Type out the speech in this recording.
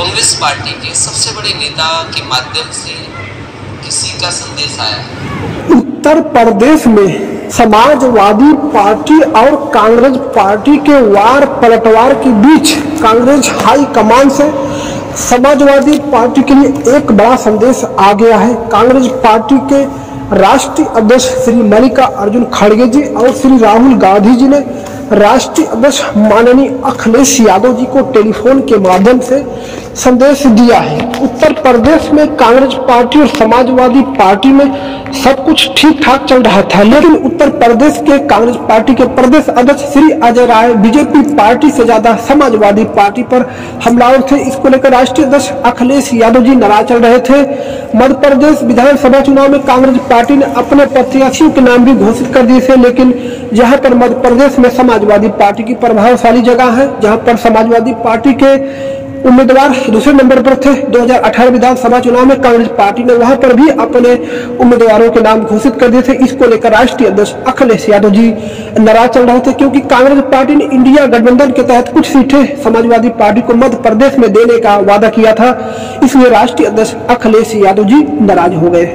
Congress party के सबसे बड़े नेता के माध्यम से किसी का संदेश आया है? उत्तर प्रदेश में समाजवादी पार्टी और कांग्रेस पार्टी के वार पलटवार के बीच कांग्रेस हाई कमान से समाजवादी पार्टी के लिए एक बड़ा संदेश आ गया है। कांग्रेस पार्टी के राष्ट्रीय अध्यक्ष श्री मल्लिका अर्जुन खड़गे जी और श्री राहुल गांधी जी ने राष्ट्रीय अध्यक्ष माननीय अखिलेश यादव जी को टेलीफोन के माध्यम से संदेश दिया है। उत्तर प्रदेश में कांग्रेस पार्टी और समाजवादी पार्टी में सब कुछ ठीक ठाक चल रहा था, लेकिन उत्तर प्रदेश के कांग्रेस पार्टी के प्रदेश अध्यक्ष श्री अजय राय बीजेपी पार्टी से ज़्यादा समाजवादी पार्टी पर हमलावर थे। इसको लेकर राष्ट्रीय अध्यक्ष अखिलेश यादव जी नाराज़ चल रहे थे। मध्य प्रदेश विधानसभा चुनाव में कांग्रेस पार्टी ने अपने प्रत्याशियों के नाम भी घोषित कर दिए थे, लेकिन यहाँ पर मध्य प्रदेश में समाजवादी पार्टी की प्रभावशाली जगह है, जहाँ पर समाजवादी पार्टी के उम्मीदवार दूसरे नंबर पर थे। 2018 विधानसभा चुनाव में कांग्रेस पार्टी ने वहाँ पर भी अपने उम्मीदवारों के नाम घोषित कर दिए थे। इसको लेकर राष्ट्रीय अध्यक्ष अखिलेश यादव जी नाराज़ चल रहे थे क्योंकि कांग्रेस पार्टी ने इंडिया गठबंधन के तहत कुछ सीटें समाजवादी पार्टी को मध्य प्रदेश में देने का वादा किया था। इसलिए राष्ट्रीय अध्यक्ष अखिलेश यादव जी नाराज़ हो गए।